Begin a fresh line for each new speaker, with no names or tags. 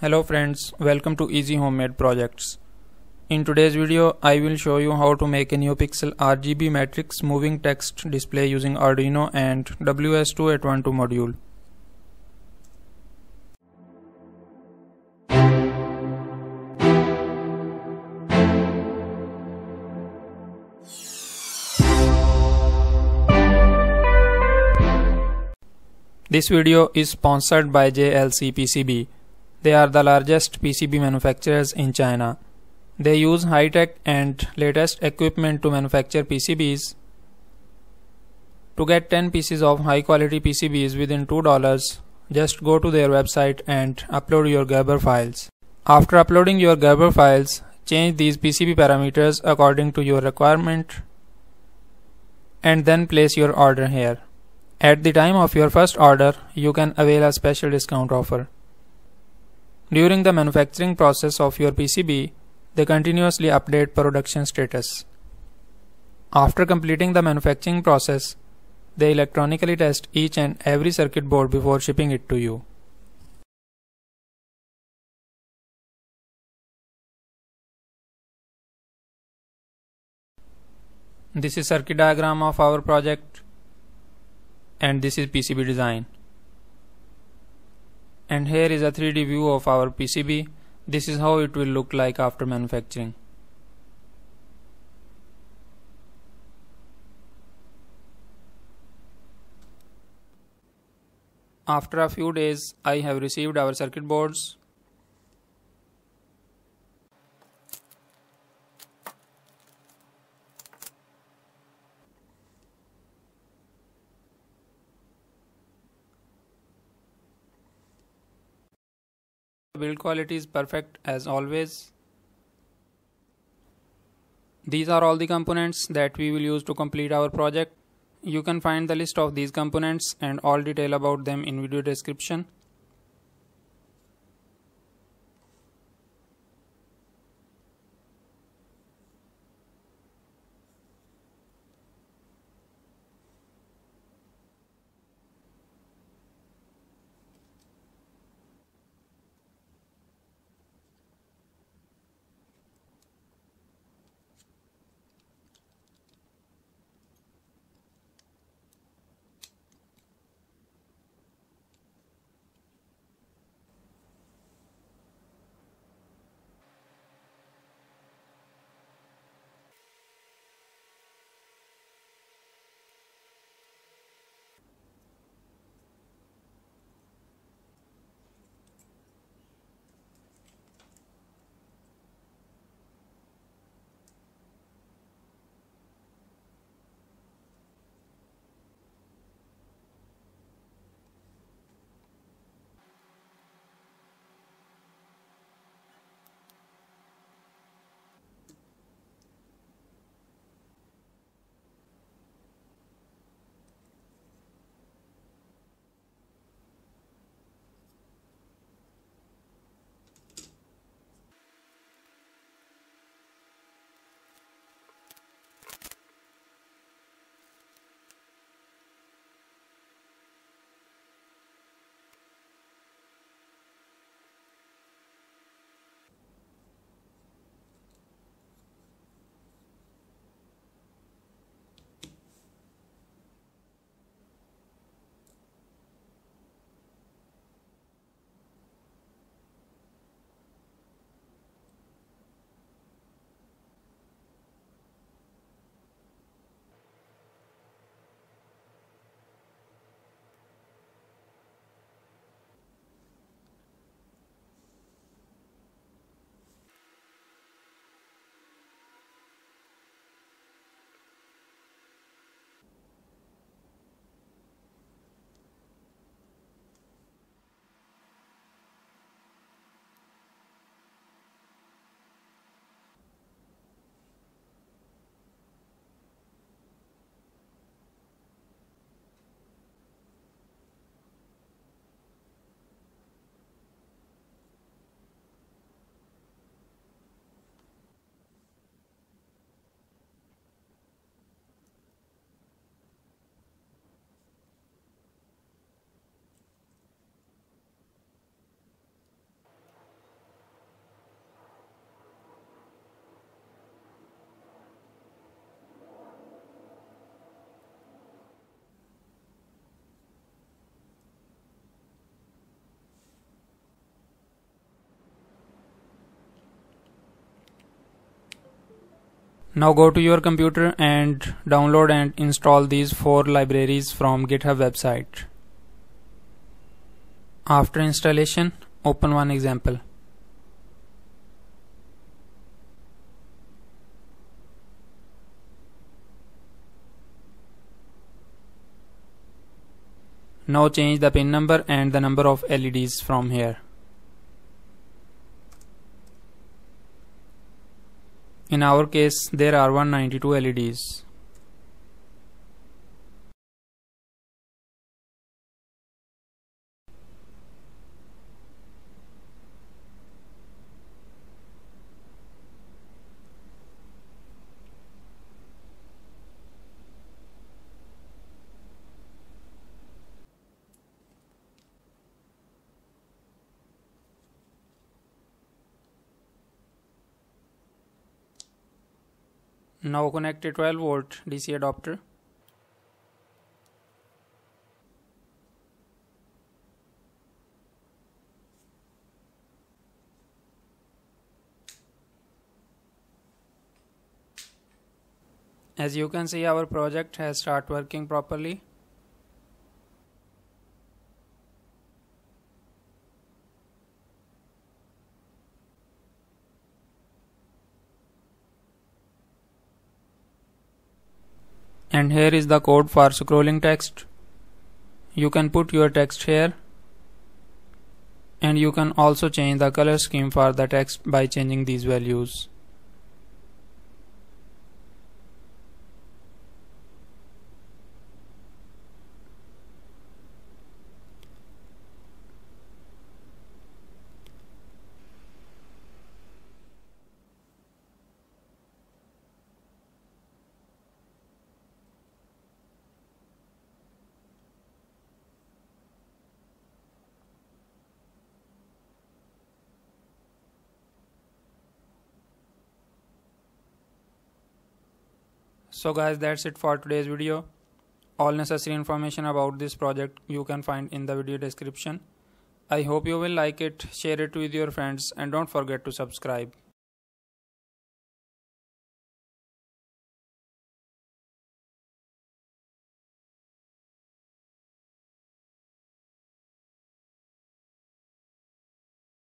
Hello friends, welcome to Easy Homemade Projects. In today's video, I will show you how to make a NeoPixel RGB matrix moving text display using Arduino and WS2812 module. This video is sponsored by JLC PCB. They are the largest PCB manufacturers in China. They use high-tech and latest equipment to manufacture PCBs. To get 10 pieces of high-quality PCBs within $2, just go to their website and upload your Gerber files. After uploading your Gerber files, change these PCB parameters according to your requirement and then place your order here. At the time of your first order, you can avail a special discount offer. During the manufacturing process of your PCB, they continuously update production status. After completing the manufacturing process, they electronically test each and every circuit board before shipping it to you. This is circuit diagram of our project and this is PCB design. And here is a 3D view of our PCB. This is how it will look like after manufacturing. After a few days, I have received our circuit boards build quality is perfect as always. These are all the components that we will use to complete our project. You can find the list of these components and all detail about them in video description. Now go to your computer and download and install these four libraries from GitHub website. After installation, open one example. Now change the pin number and the number of LEDs from here. In our case there are 192 LEDs. Now connect a 12 volt DC adapter. As you can see our project has start working properly. And here is the code for scrolling text. You can put your text here. And you can also change the color scheme for the text by changing these values So guys that's it for today's video. All necessary information about this project you can find in the video description. I hope you will like it, share it with your friends and don't forget to subscribe.